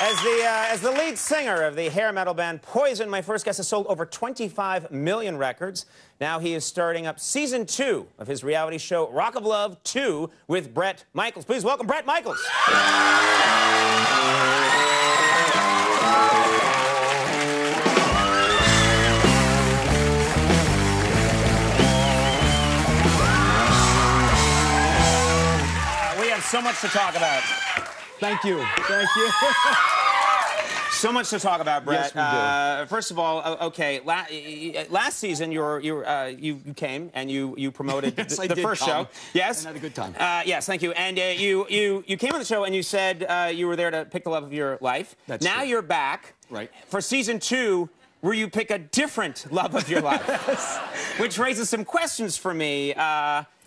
uh, as the lead singer of the hair metal band Poison, my first guest has sold over 25 million records. Now he is starting up season two of his reality show Rock of Love 2 with Bret Michaels. Please welcome Bret Michaels. we have so much to talk about. Thank you. Thank you. So much to talk about, Bret. Yes, we do. Uh, first of all, okay, la- last season you were, you, were, uh, you you came and you you promoted Yes, the, the first come show. Yes, and had a good time. Uh, yes, thank you. And uh, you you you came on the show and you said uh, you were there to pick the love of your life. That's now true. you're back. Right. For season two. Where you pick a different love of your life, yes. which raises some questions for me.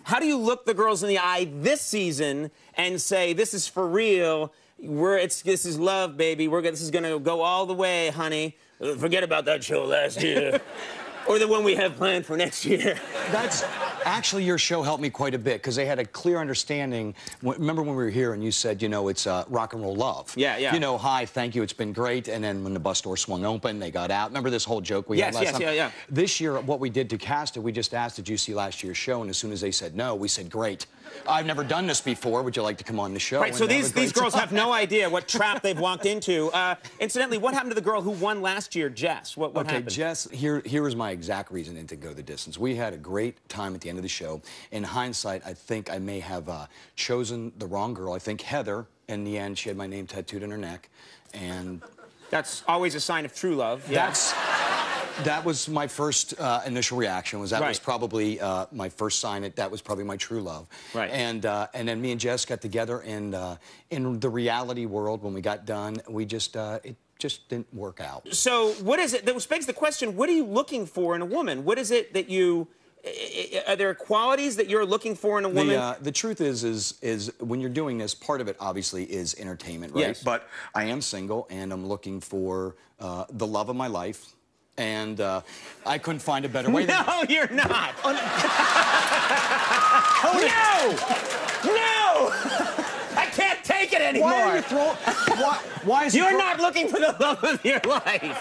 How do you look the girls in the eye this season and say this is for real? We're it's this is love, baby. We're this is gonna go all the way, honey. Forget about that show last year, or the one we have planned for next year. That's actually your show helped me quite a bit because they had a clear understanding. Remember when we were here and you said, you know, it's uh, rock and roll love. Yeah, yeah. You know, hi, thank you, it's been great. And then when the bus door swung open, they got out. Remember this whole joke we Yes, had last yes, time? yeah, yeah. This year, what we did to cast it, we just asked, did you see last year's show? And as soon as they said no, we said, great. I've never done this before. Would you like to come on the show? Right. So these these girls time? have no idea what trap they've walked into. Uh, incidentally, what happened to the girl who won last year, Jess? What what okay, happened? Jess, here, here is my exact reason to go the distance. We had a great time at the end of the show. In hindsight, I think I may have uh, chosen the wrong girl. I think Heather, in the end, she had my name tattooed on her neck. And That's always a sign of true love. Yeah. that's, that was my first uh, initial reaction, was that was probably uh, my first sign that that was probably my true love. Right. And, uh, and then me and Jess got together, and uh, in the reality world, when we got done, we just, uh, it just didn't work out. So what is it that begs the question? What are you looking for in a woman? What is it that you? Are there qualities that you're looking for in a woman? The, uh, the truth is, is, is when you're doing this, part of it obviously is entertainment, right? Yes. But I am single and I'm looking for uh, the love of my life, and uh, I couldn't find a better way. than- no, you're not. no, no. I can't take it anymore. Why are you throwing? why, why is you're not looking for the love of your life.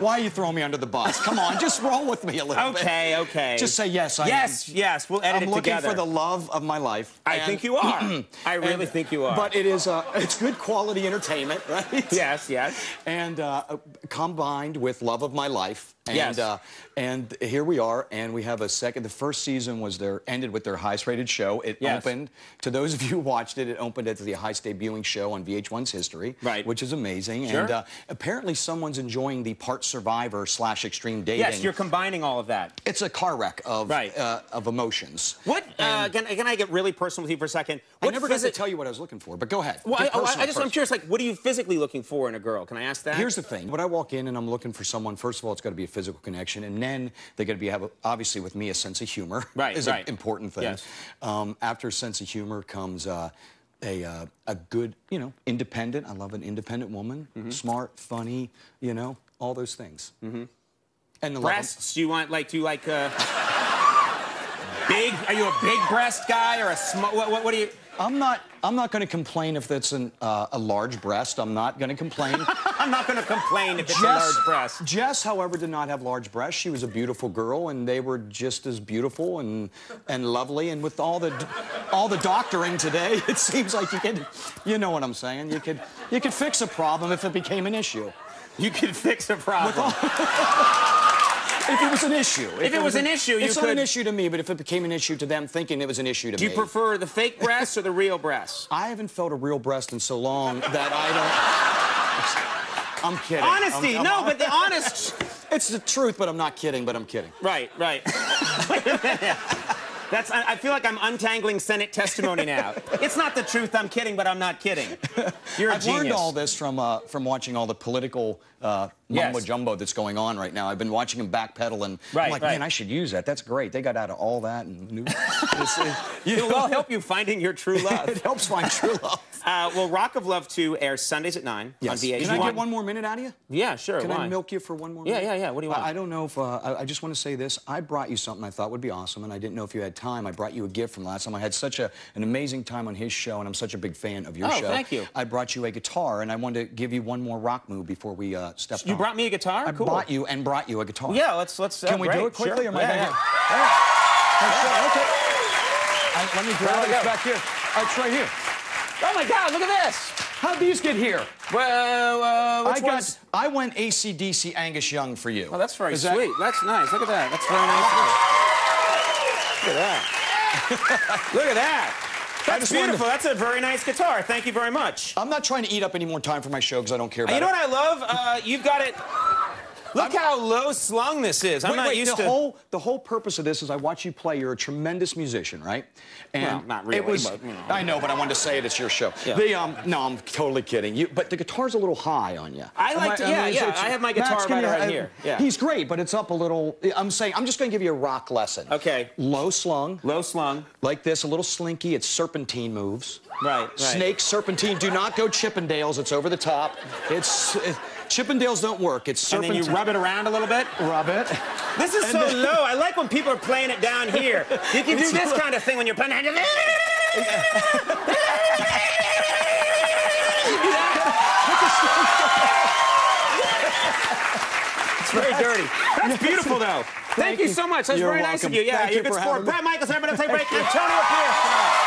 Why are you throwing me under the bus? Come on, just roll with me a little bit. Okay, okay. Just say yes. I yes, yes. We'll edit I'm it looking for the love of my life. I think you are. I really and- think you are. But it is, uh, it's good quality entertainment, right? yes, yes. and uh, combined with love of my life. And, Yes. uh, and here we are, and we have a second. The first season was their ended with their highest-rated show. It Yes. opened to those of you who watched it. It opened as the highest debuting show on VH1's history, Right. Which is amazing. Sure. And uh, apparently, someone's enjoying the part survivor slash extreme dating. Yes, you're combining all of that. It's a car wreck of Right. uh, of emotions. What? Uh, can, can I get really personal with you for a second? I What never got to tell you what I was looking for, but go ahead. Well, I, oh, I- I just, I'm curious. Like, what are you physically looking for in a girl? Can I ask that? Here's the thing. When I walk in and I'm looking for someone, first of all, it's got to be a physical connection, and then they got to be have obviously with me a sense of humor. Right, is right. an important thing. Yes. Um, after a sense of humor comes uh, a uh, a good, you know, independent. I love an independent woman, Mm-hmm. smart, funny, you know, all those things. Mm-hmm. And the breasts. Do you want like do you like uh, big? Are you a big breast guy or a small? What, what, what do you? I'm not. I'm not going to complain if that's an, uh, a large breast. I'm not going to complain. I'm not going to complain if it's a large breast. Jess, however, did not have large breasts. She was a beautiful girl, and they were just as beautiful and and lovely. And with all the all the doctoring today, it seems like you could, you know what I'm saying? You could you could fix a problem if it became an issue. You could fix a problem. If it was an issue. If, it was an issue, you it's not an issue to me, but if it became an issue to them, thinking it was an issue to Do me. Do you prefer the fake breasts or the real breasts? I haven't felt a real breast in so long that I don't. I'm kidding. Honesty. I'm- I'm- no, but the honest. It's the truth, but I'm not kidding. But I'm kidding. Right, right. Wait a minute. That's. I I feel like I'm untangling Senate testimony now. It's not the truth. I'm kidding, but I'm not kidding. You're a I've genius. learned all this from uh, from watching all the political uh, mumbo Yes. jumbo that's going on right now. I've been watching him backpedal, and Right, I'm like, right. man, I should use that. That's great. They got out of all that, and new. it's, uh, you It will know, help you finding your true love. it helps find true love. Uh, well, Rock of Love 2 airs Sundays at 9 on VH1. Can I get one more minute out of you? Yeah, sure. Can why? I milk you for one more Yeah, minute? yeah, yeah. What do you want? I, I don't know if, uh, I, I just want to say this. I brought you something I thought would be awesome, and I didn't know if you had time. I brought you a gift from last time. I had such a, an amazing time on his show, and I'm such a big fan of your Oh, show. thank you. I brought you a guitar, and I wanted to give you one more rock move before we uh, step You on. Brought me a guitar? I cool. bought you and brought you a guitar. Yeah, let's let's. Uh, Can we do it quickly? Sure. Or am I yeah, yeah. get- All right. That's it, okay. I- let me grab go? back here. Oh, it's right here. Oh my God! Look at this. How'd these get here? Well, uh, I got. one's- I went ACDC Angus Young for you. Oh, that's very Is that- sweet. That's nice. Look at that. That's very nice. Look at that. Look at that. That's just wanted to- beautiful. That's a very nice guitar. Thank you very much. I'm not trying to eat up any more time for my show because I don't care about you know it. what I love? Uh, you've got it. Look how low slung this is. I'm wait, not wait, used the to. whole the whole purpose of this is I watch you play. You're a tremendous musician, right? And Well, not really, It was, but, you know. I know, but I wanted to say it. It's your show. Yeah. The um, no, I'm totally kidding. You, but the guitar's a little high on you. I like to- yeah, yeah, I have my guitar can right- right here, yeah. He's great, but it's up a little. I'm saying I'm just going to give you a rock lesson. Okay. Low slung, Low slung. like this, a little slinky. It's serpentine moves. Right, right. Snake serpentine. Do not go Chippendales. It's over the top. It's it, Chippendales don't work. It's And then you rub it around a little bit. rub it. This is so then- low. I like when people are playing it down here. You can do It's this low. kind of thing when you're playing. It. It's very dirty. That's beautiful, though. Thank, you you. so much. That's You're very nice of you. Yeah, Thank you're you good for sport. having me. Bret Michaels, everybody take a break. Antonio Pierce.